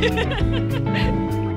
ハハハハ!